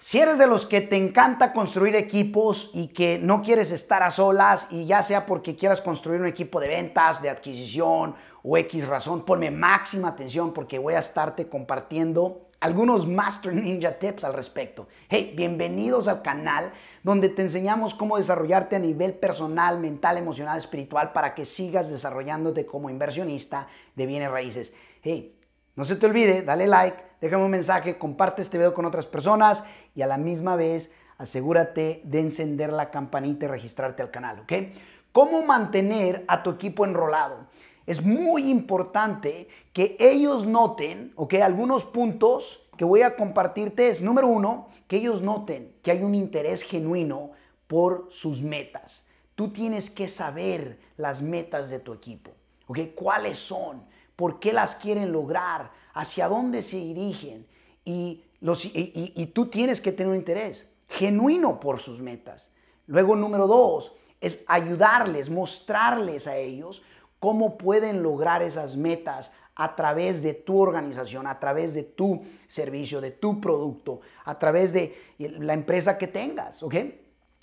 Si eres de los que te encanta construir equipos y que no quieres estar a solas y ya sea porque quieras construir un equipo de ventas, de adquisición o X razón, ponme máxima atención porque voy a estarte compartiendo algunos Master Ninja Tips al respecto. Hey, bienvenidos al canal donde te enseñamos cómo desarrollarte a nivel personal, mental, emocional, espiritual para que sigas desarrollándote como inversionista de bienes raíces. Hey, no se te olvide, dale like, déjame un mensaje, comparte este video con otras personas y a la misma vez asegúrate de encender la campanita y registrarte al canal, ¿ok? ¿Cómo mantener a tu equipo enrolado? Es muy importante que ellos noten, ¿ok? Algunos puntos que voy a compartirte es, número uno, que ellos noten que hay un interés genuino por sus metas. Tú tienes que saber las metas de tu equipo, ¿ok? ¿Cuáles son? Por qué las quieren lograr, hacia dónde se dirigen. Y, los, y, tú tienes que tener un interés genuino por sus metas. Luego, número dos, es ayudarles, mostrarles a ellos cómo pueden lograr esas metas a través de tu organización, a través de tu servicio, de tu producto, a través de la empresa que tengas, ¿ok?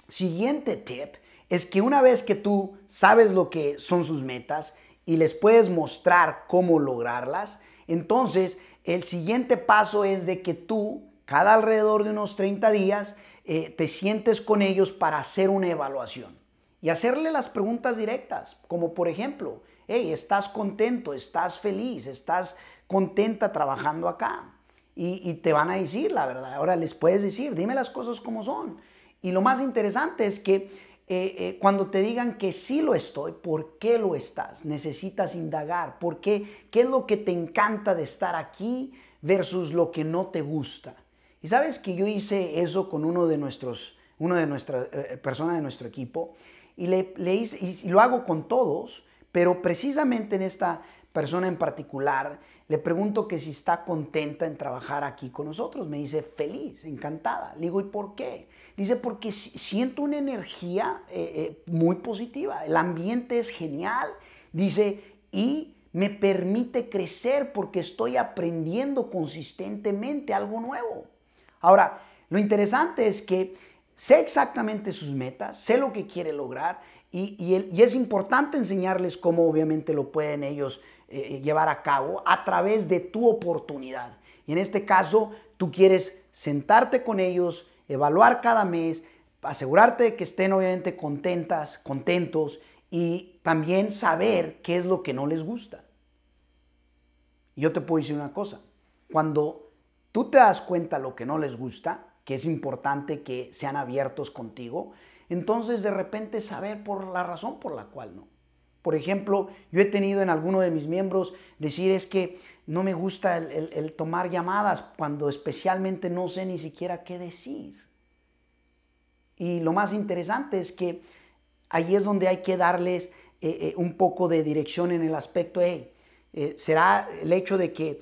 Siguiente tip es que una vez que tú sabes lo que son sus metas, y les puedes mostrar cómo lograrlas, entonces el siguiente paso es de que tú, cada alrededor de unos 30 días, eh, te sientes con ellos para hacer una evaluación y hacerle las preguntas directas, como por ejemplo, hey, ¿estás contento? ¿Estás feliz? ¿Estás contenta trabajando acá? Y, y, te van a decir la verdad. Ahora les puedes decir, dime las cosas como son. Y lo más interesante es que eh, eh, cuando te digan que sí lo estoy, ¿por qué lo estás? Necesitas indagar. ¿Por qué? ¿Qué es lo que te encanta de estar aquí versus lo que no te gusta? Y sabes que yo hice eso con uno de nuestros, una de nuestras eh, personas de nuestro equipo y, le, le y lo hago con todos, pero precisamente en esta persona en particular, le pregunto que si está contenta en trabajar aquí con nosotros. Me dice feliz, encantada. Le digo, ¿y por qué? Dice, porque siento una energía eh, eh, muy positiva. El ambiente es genial. Dice, y me permite crecer porque estoy aprendiendo consistentemente algo nuevo. Ahora, lo interesante es que sé exactamente sus metas, sé lo que quiere lograr y, y es importante enseñarles cómo obviamente lo pueden ellos eh, llevar a cabo a través de tu oportunidad. Y en este caso, tú quieres sentarte con ellos, evaluar cada mes, asegurarte de que estén obviamente contentas, contentos y también saber qué es lo que no les gusta. Yo te puedo decir una cosa, cuando tú te das cuenta lo que no les gusta, que es importante que sean abiertos contigo, entonces de repente saber por la razón por la cual no. Por ejemplo, yo he tenido en alguno de mis miembros decir es que no me gusta el, tomar llamadas cuando especialmente no sé ni siquiera qué decir. Y lo más interesante es que ahí es donde hay que darles eh, eh, un poco de dirección en el aspecto, hey, eh, será el hecho de que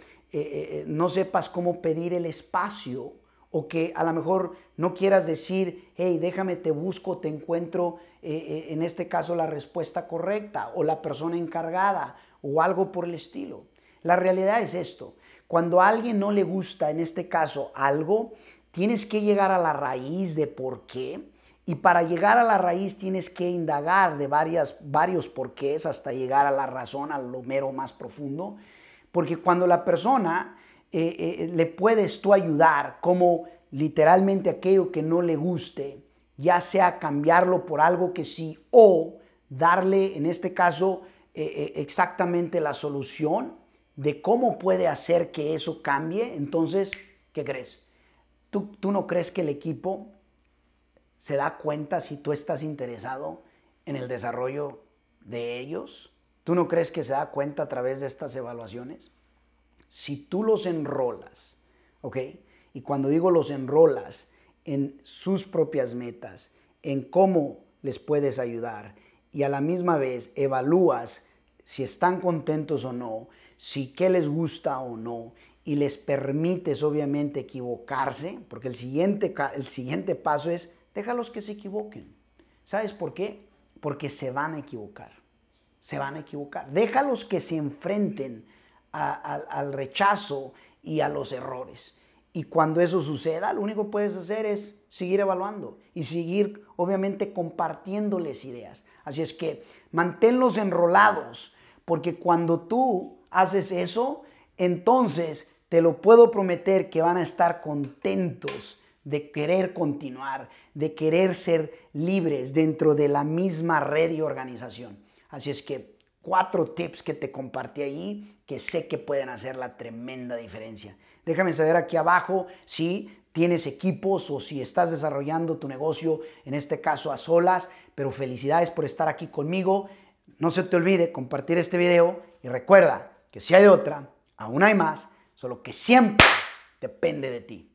no sepas cómo pedir el espacio o que a lo mejor no quieras decir, hey, déjame, te busco, te encuentro, eh, eh, en este caso la respuesta correcta o la persona encargada o algo por el estilo. La realidad es esto, cuando a alguien no le gusta, en este caso, algo, tienes que llegar a la raíz de por qué. Y para llegar a la raíz tienes que indagar de varias, varios porqués hasta llegar a la razón, a lo mero más profundo. Porque cuando la persona eh, eh, le puedes tú ayudar como literalmente aquello que no le guste, ya sea cambiarlo por algo que sí o darle, en este caso, eh, exactamente la solución de cómo puede hacer que eso cambie, entonces, ¿qué crees? ¿Tú, ¿Tú no crees que el equipo se da cuenta si tú estás interesado en el desarrollo de ellos? ¿Tú no crees que se da cuenta a través de estas evaluaciones? Si tú los enrolas, ¿ok? Y cuando digo los enrolas en sus propias metas, en cómo les puedes ayudar y a la misma vez evalúas si están contentos o no, si qué les gusta o no y les permites obviamente equivocarse, porque el siguiente, el siguiente paso es déjalos que se equivoquen. ¿Sabes por qué? Porque se van a equivocar. Se van a equivocar. Déjalos que se enfrenten al rechazo y a los errores. Y cuando eso suceda, lo único que puedes hacer es seguir evaluando y seguir, obviamente, compartiéndoles ideas. Así es que manténlos enrolados, porque cuando tú haces eso, entonces te lo puedo prometer que van a estar contentos de querer continuar, de querer ser libres dentro de la misma red y organización. Así es que cuatro tips que te compartí ahí que sé que pueden hacer la tremenda diferencia. Déjame saber aquí abajo si tienes equipos o si estás desarrollando tu negocio, en este caso a solas, pero felicidades por estar aquí conmigo. No se te olvide compartir este video y recuerda que si hay otra, aún hay más, solo que siempre depende de ti.